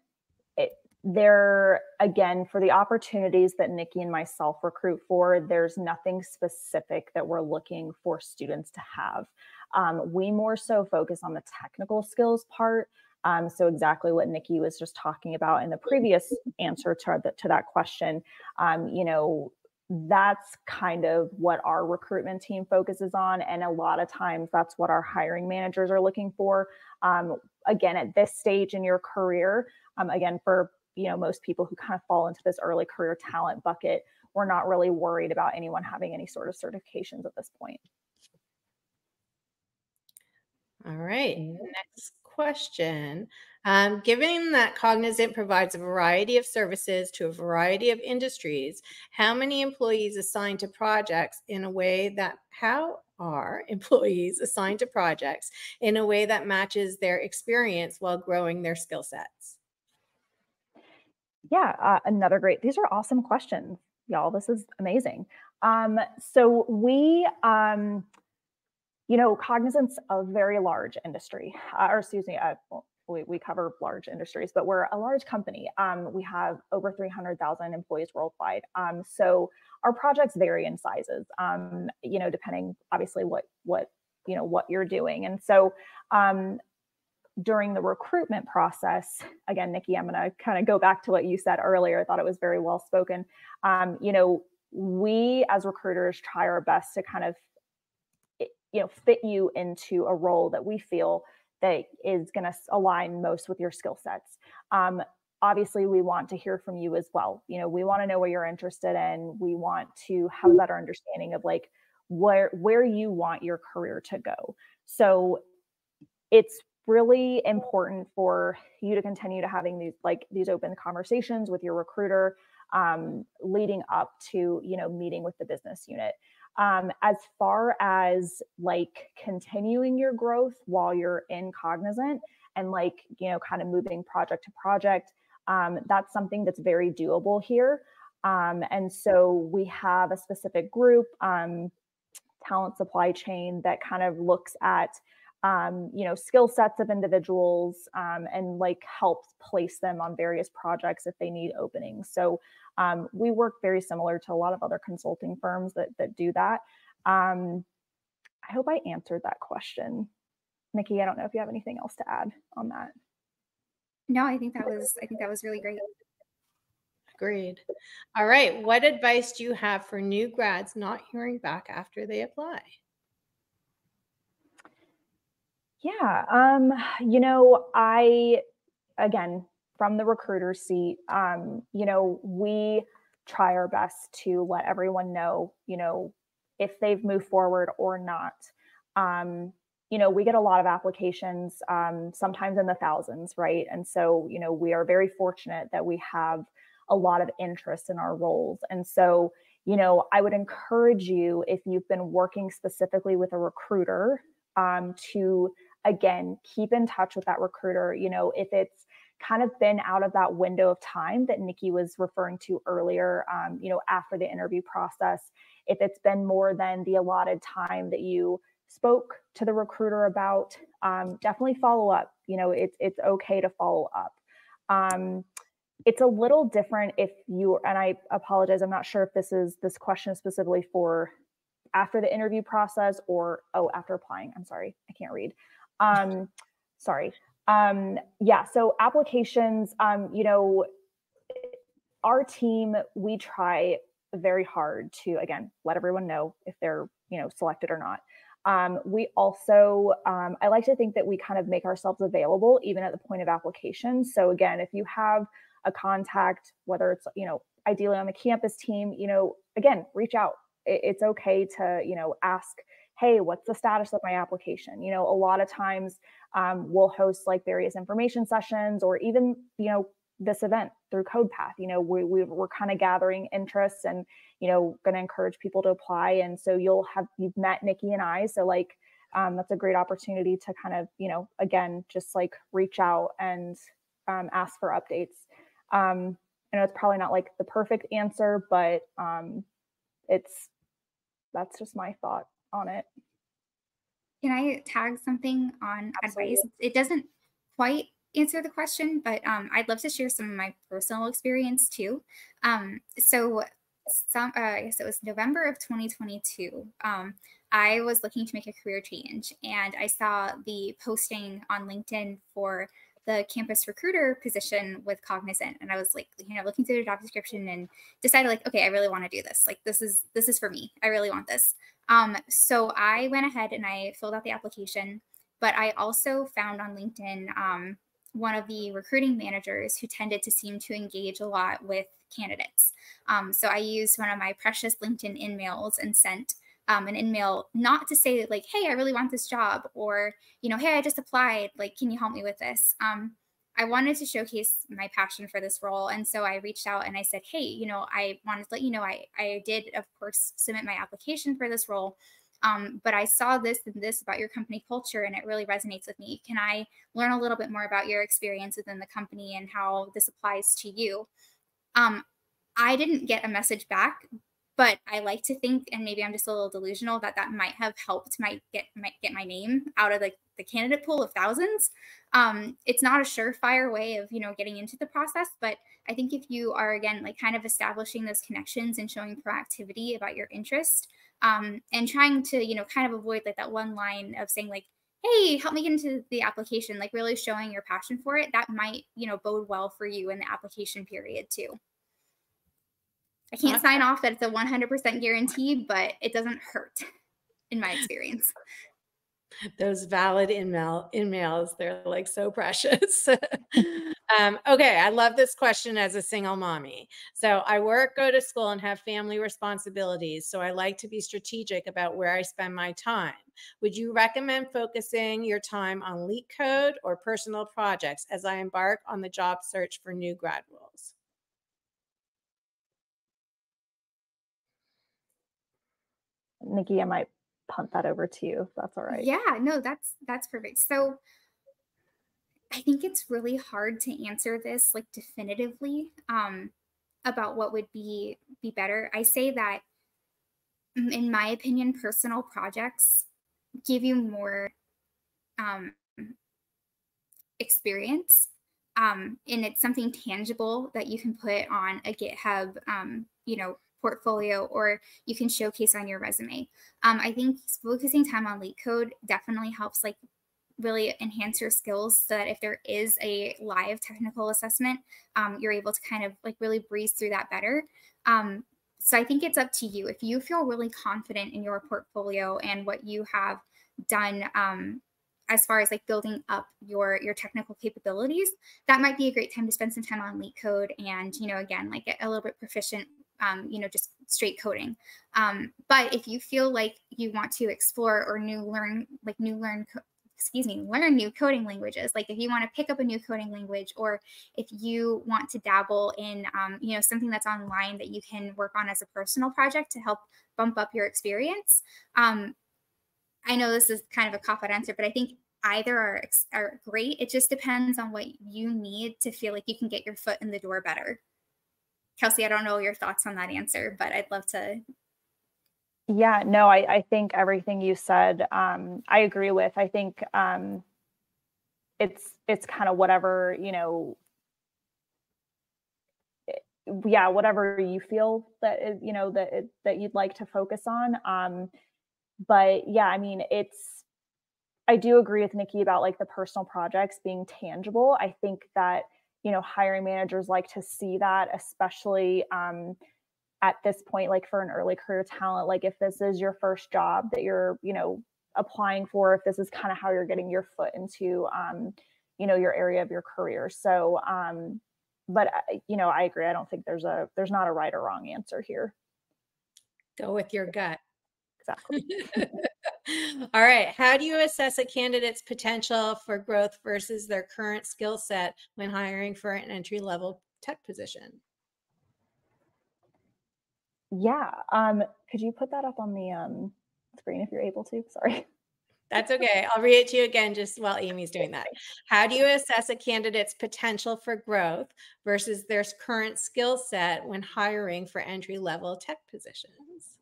there again for the opportunities that nikki and myself recruit for there's nothing specific that we're looking for students to have. Um, we more so focus on the technical skills part. Um, so exactly what nikki was just talking about in the previous answer to, the, to that question um, you know that's kind of what our recruitment team focuses on and a lot of times that's what our hiring managers are looking for. Um, again at this stage in your career um, again for you know most people who kind of fall into this early career talent bucket we're not really worried about anyone having any sort of certifications at this point all right next question. Um, given that Cognizant provides a variety of services to a variety of industries, how many employees assigned to projects in a way that how are employees assigned to projects in a way that matches their experience while growing their skill sets? Yeah, uh, another great. These are awesome questions, y'all. This is amazing. Um, so we, um, you know, Cognizant's a very large industry, uh, or excuse me, uh, we, we cover large industries, but we're a large company. Um, we have over 300,000 employees worldwide. Um, so our projects vary in sizes, um, you know, depending obviously what, what, you know, what you're doing. And so um, during the recruitment process, again, Nikki, I'm going to kind of go back to what you said earlier. I thought it was very well spoken. Um, you know, we as recruiters try our best to kind of, you know, fit you into a role that we feel that is going to align most with your skill sets. Um, obviously, we want to hear from you as well. You know, we want to know what you're interested in. We want to have a better understanding of like where where you want your career to go. So it's really important for you to continue to having these like these open conversations with your recruiter um, leading up to you know meeting with the business unit. Um, as far as like continuing your growth while you're in cognizant and like you know kind of moving project to project um, that's something that's very doable here. Um, and so we have a specific group um, talent supply chain that kind of looks at um, you know skill sets of individuals um, and like helps place them on various projects if they need openings so um, we work very similar to a lot of other consulting firms that that do that. Um, I hope I answered that question. Nikki, I don't know if you have anything else to add on that. No, I think that was I think that was really great. Agreed. All right. What advice do you have for new grads not hearing back after they apply? Yeah. Um, you know, I again from the recruiter seat, um, you know, we try our best to let everyone know, you know, if they've moved forward or not. Um, you know, we get a lot of applications, um, sometimes in the thousands, right? And so, you know, we are very fortunate that we have a lot of interest in our roles. And so, you know, I would encourage you if you've been working specifically with a recruiter um, to, again, keep in touch with that recruiter. You know, if it's kind of been out of that window of time that Nikki was referring to earlier, um, you know, after the interview process. If it's been more than the allotted time that you spoke to the recruiter about, um, definitely follow up. You know, it's it's okay to follow up. Um, it's a little different if you and I apologize. I'm not sure if this is this question specifically for after the interview process or oh after applying. I'm sorry, I can't read. Um, sorry. Um, yeah, so applications, um, you know, our team, we try very hard to, again, let everyone know if they're, you know, selected or not. Um, we also, um, I like to think that we kind of make ourselves available even at the point of application. So again, if you have a contact, whether it's, you know, ideally on the campus team, you know, again, reach out. it's okay to, you know, ask, hey, what's the status of my application? You know, a lot of times um, we'll host like various information sessions or even, you know, this event through CodePath. You know, we, we we're kind of gathering interests and, you know, going to encourage people to apply. And so you'll have, you've met Nikki and I. So like, um, that's a great opportunity to kind of, you know, again, just like reach out and um, ask for updates. Um, I know it's probably not like the perfect answer, but um, it's, that's just my thought on it. Can I tag something on Absolutely. advice? It doesn't quite answer the question, but um, I'd love to share some of my personal experience too. Um, so, some, uh, I guess it was November of 2022. Um, I was looking to make a career change, and I saw the posting on LinkedIn for the campus recruiter position with Cognizant, and I was like, you know, looking through the job description and decided like, okay, I really want to do this. Like, this is this is for me. I really want this. Um, so I went ahead and I filled out the application, but I also found on LinkedIn um, one of the recruiting managers who tended to seem to engage a lot with candidates. Um, so I used one of my precious LinkedIn InMails and sent um, an email not to say like hey i really want this job or you know hey i just applied like can you help me with this um, i wanted to showcase my passion for this role and so i reached out and i said hey you know i wanted to let you know i i did of course submit my application for this role um, but I saw this and this about your company culture and it really resonates with me. Can I learn a little bit more about your experience within the company and how this applies to you? Um, I didn't get a message back, but I like to think, and maybe I'm just a little delusional, that that might have helped my get my, get my name out of the, the candidate pool of thousands. Um, it's not a surefire way of you know getting into the process, but I think if you are again like kind of establishing those connections and showing proactivity about your interest, um, and trying to you know kind of avoid like that one line of saying like hey help me get into the application like really showing your passion for it that might you know bode well for you in the application period too i can't sign off that it's a 100% guarantee but it doesn't hurt in my experience those valid email emails they're like so precious. Um, okay i love this question as a single mommy. So i work go to school and have family responsibilities so i like to be strategic about where i spend my time. Would you recommend focusing your time on LeetCode or personal projects as i embark on the job search for new grad roles? Nikki i might punt that over to you. if that's all right. Yeah, no, that's that's perfect. So I think it's really hard to answer this like definitively um, about what would be be better. I say that in my opinion, personal projects give you more um, experience um, and it's something tangible that you can put on a GitHub, um, you know, portfolio or you can showcase on your resume. Um, I think focusing time on LeetCode definitely helps like really enhance your skills so that if there is a live technical assessment, um, you're able to kind of like really breeze through that better. Um, so I think it's up to you. If you feel really confident in your portfolio and what you have done um, as far as like building up your your technical capabilities, that might be a great time to spend some time on LeetCode and you know again like get a little bit proficient um, you know, just straight coding. Um, but if you feel like you want to explore or new learn, like new learn, excuse me, learn new coding languages, like if you want to pick up a new coding language, or if you want to dabble in, um, you know, something that's online that you can work on as a personal project to help bump up your experience. Um, I know this is kind of a cop out answer, but I think either are, are great. It just depends on what you need to feel like you can get your foot in the door better. Kelsey, I don't know your thoughts on that answer, but I'd love to. Yeah, no, I, I think everything you said, um, I agree with. I think um, it's it's kind of whatever you know. Eh, yeah, whatever you feel that is, you know that that you'd like to focus on. Um, but yeah, I mean, it's. I do agree with Nikki about like the personal projects being tangible. I think that you know hiring managers like to see that especially um, at this point like for an early career talent like if this is your first job that you're you know applying for if this is kind of how you're getting your foot into um, you know your area of your career. So um, but uh, you know i agree i don't think there's a there's not a right or wrong answer here. Go with your gut exactly All right. How do you assess a candidate's potential for growth versus their current skill set when hiring for an entry level tech position? Yeah. Um, could you put that up on the um, screen if you're able to? Sorry. That's okay. I'll read it to you again just while Amy's doing that. How do you assess a candidate's potential for growth versus their current skill set when hiring for entry level tech positions?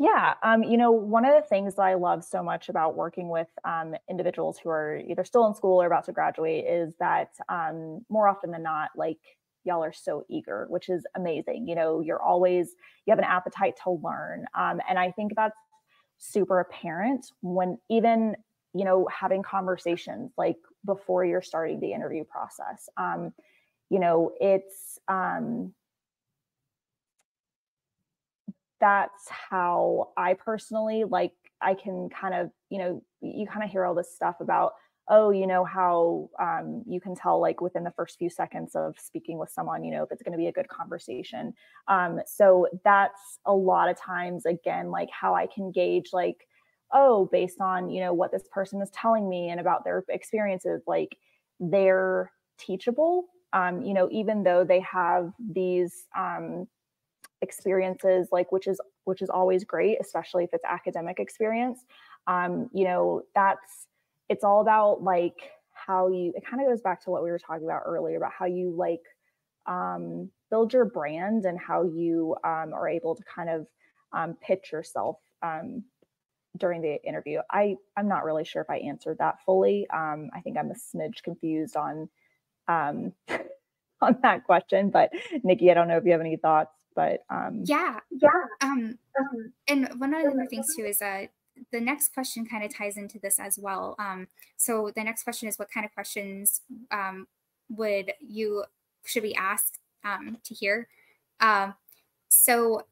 Yeah, um, you know, one of the things that I love so much about working with um, individuals who are either still in school or about to graduate is that um, more often than not, like y'all are so eager, which is amazing. You know, you're always you have an appetite to learn, um, and I think that's super apparent when even you know having conversations like before you're starting the interview process. Um, you know, it's um, that's how I personally like I can kind of, you know, you kind of hear all this stuff about, oh, you know, how um, you can tell like within the first few seconds of speaking with someone, you know, if it's going to be a good conversation. Um, so that's a lot of times, again, like how I can gauge, like, oh, based on, you know, what this person is telling me and about their experiences, like they're teachable. Um, you know, even though they have these um, experiences, like which is which is always great, especially if it's academic experience. Um, you know, that's it's all about like how you it kind of goes back to what we were talking about earlier about how you like um, build your brand and how you um, are able to kind of um, pitch yourself um, during the interview. I I'm not really sure if I answered that fully. Um, I think I'm a smidge confused on um, on that question, but Nikki, I don't know if you have any thoughts. But um, yeah, yeah. Um, and one of the other things too is that the next question kind of ties into this as well. Um, so the next question is what kind of questions um, would you should we ask um, to hear? Um, so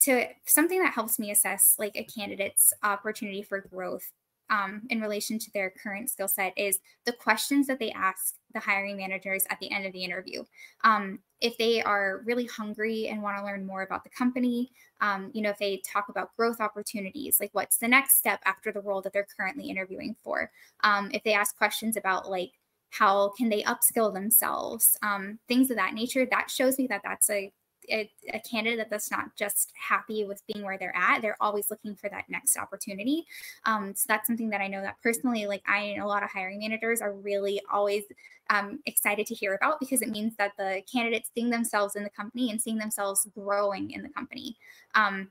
to something that helps me assess like a candidate's opportunity for growth um, in relation to their current skill set is the questions that they ask the hiring managers at the end of the interview. Um, if they are really hungry and want to learn more about the company, um, you know, if they talk about growth opportunities, like what's the next step after the role that they're currently interviewing for, um, if they ask questions about like how can they upskill themselves, um, things of that nature, that shows me that that's a a, a, candidate that's not just happy with being where they're at they're always looking for that next opportunity. Um, so that's something that i know that personally like i and a lot of hiring managers are really always um, excited to hear about because it means that the candidates seeing themselves in the company and seeing themselves growing in the company. Um,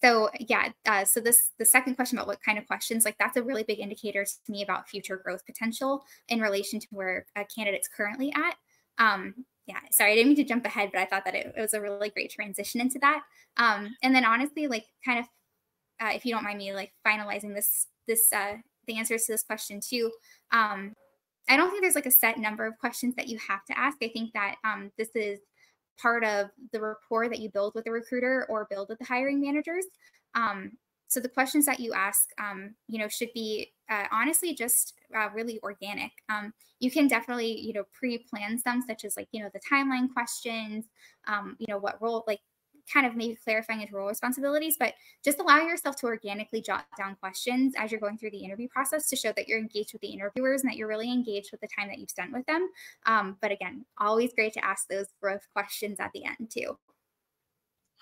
so yeah uh, so this the second question about what kind of questions like that's a really big indicator to me about future growth potential in relation to where a candidate's currently at. Um, yeah, sorry, I didn't mean to jump ahead, but I thought that it, it was a really great transition into that. Um, and then honestly, like kind of, uh, if you don't mind me like finalizing this, this, uh, the answers to this question too. Um, I don't think there's like a set number of questions that you have to ask. I think that um, this is part of the rapport that you build with the recruiter or build with the hiring managers. Um, so the questions that you ask, um, you know, should be uh, honestly just uh, really organic. Um, you can definitely, you know, pre-plan some, such as like, you know, the timeline questions, um, you know, what role, like kind of maybe clarifying his role responsibilities, but just allow yourself to organically jot down questions as you're going through the interview process to show that you're engaged with the interviewers and that you're really engaged with the time that you've spent with them. Um, but again, always great to ask those growth questions at the end too.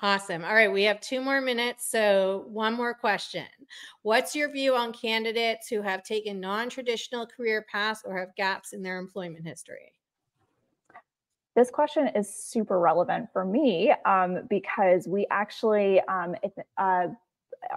Awesome. All right, we have two more minutes. So, one more question. What's your view on candidates who have taken non traditional career paths or have gaps in their employment history? This question is super relevant for me um, because we actually, um, uh,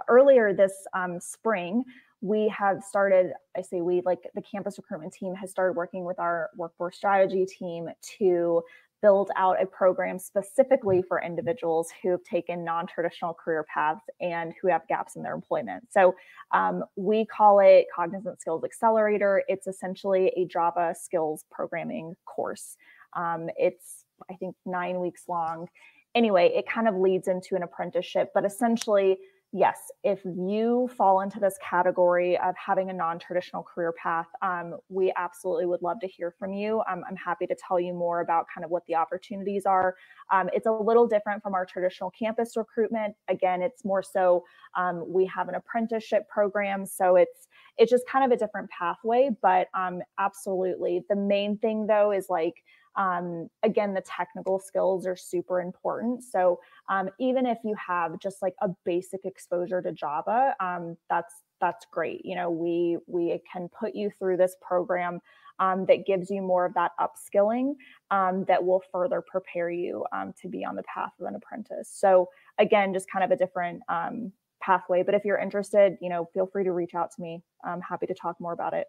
earlier this um, spring, we have started, I say we, like the campus recruitment team has started working with our workforce strategy team to build out a program specifically for individuals who have taken non traditional career paths and who have gaps in their employment. So um, we call it Cognizant Skills Accelerator. It's essentially a Java skills programming course. Um, it's, I think, nine weeks long. Anyway, it kind of leads into an apprenticeship, but essentially, yes, if you fall into this category of having a non traditional career path, um, we absolutely would love to hear from you. Um, I'm happy to tell you more about kind of what the opportunities are. Um, it's a little different from our traditional campus recruitment. Again, it's more so um, we have an apprenticeship program, so it's it's just kind of a different pathway. But um, absolutely, the main thing though is like um, again, the technical skills are super important. So um, even if you have just like a basic exposure to Java, um, that's that's great. You know, we we can put you through this program um, that gives you more of that upskilling um, that will further prepare you um, to be on the path of an apprentice. So again, just kind of a different um, pathway. But if you're interested, you know, feel free to reach out to me. I'm happy to talk more about it.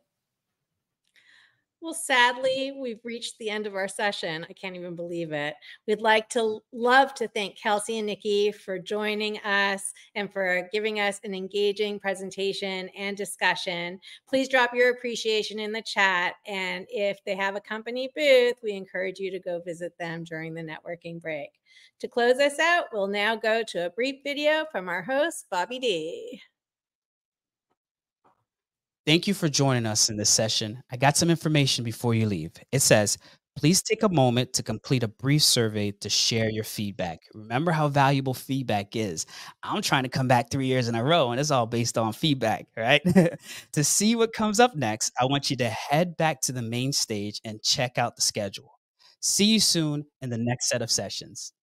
Well, sadly, we've reached the end of our session. I can't even believe it. We'd like to love to thank Kelsey and Nikki for joining us and for giving us an engaging presentation and discussion. Please drop your appreciation in the chat. And if they have a company booth, we encourage you to go visit them during the networking break. To close us out, we'll now go to a brief video from our host, Bobby D. Thank you for joining us in this session. I got some information before you leave. It says, please take a moment to complete a brief survey to share your feedback. Remember how valuable feedback is. I'm trying to come back three years in a row, and it's all based on feedback, right? to see what comes up next, I want you to head back to the main stage and check out the schedule. See you soon in the next set of sessions.